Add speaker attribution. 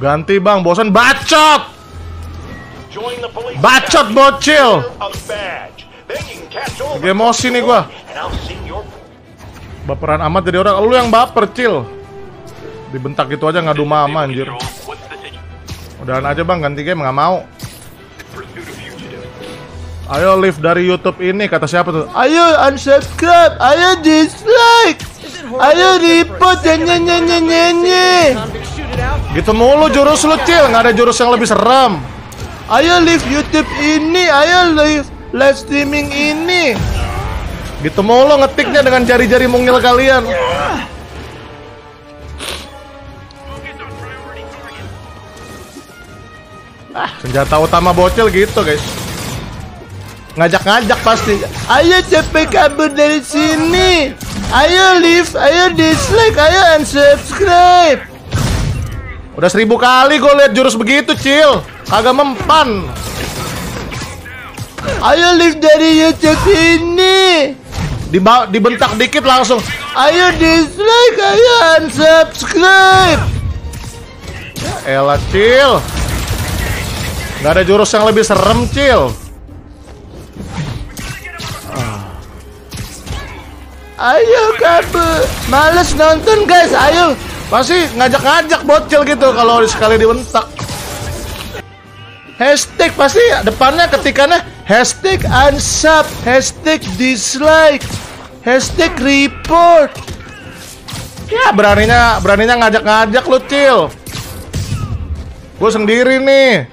Speaker 1: Ganti bang, bosan bacot. Bacot bocil. Lagi emosi nih gua. Baperan amat jadi orang. Lu yang baper, Cil. Dibentak gitu aja ngadu mama anjir. Udahan aja bang, ganti game nggak mau. Ayo live dari YouTube ini kata siapa tuh? Ayo unsubscribe, ayo dislike, ayo report nyenye. Gitu mulu jurus lu cil, nggak ada jurus yang lebih serem. Ayo live YouTube ini, ayo live live streaming ini. Gitu mulu ngetiknya dengan jari-jari mungil kalian. Senjata utama bocil gitu guys. Ngajak-ngajak pasti. Ayo cepet kabur dari sini. Ayo leave, ayo dislike, ayo unsubscribe. Udah seribu kali gue liat jurus begitu, Cil. Kagak mempan. Ayo leave dari YouTube ini. Diba dibentak dikit langsung. Ayo dislike, ayo unsubscribe. Ya elah, Cil. Gak ada jurus yang lebih serem, Cil. Ayo kabur. Males nonton guys. Ayo. Pasti ngajak-ngajak bocil gitu kalau sekali dibentak. Hashtag pasti depannya ketikannya hashtag unsub, hashtag dislike, hashtag report. Ya beraninya beraninya ngajak-ngajak lu cil. Gue sendiri nih.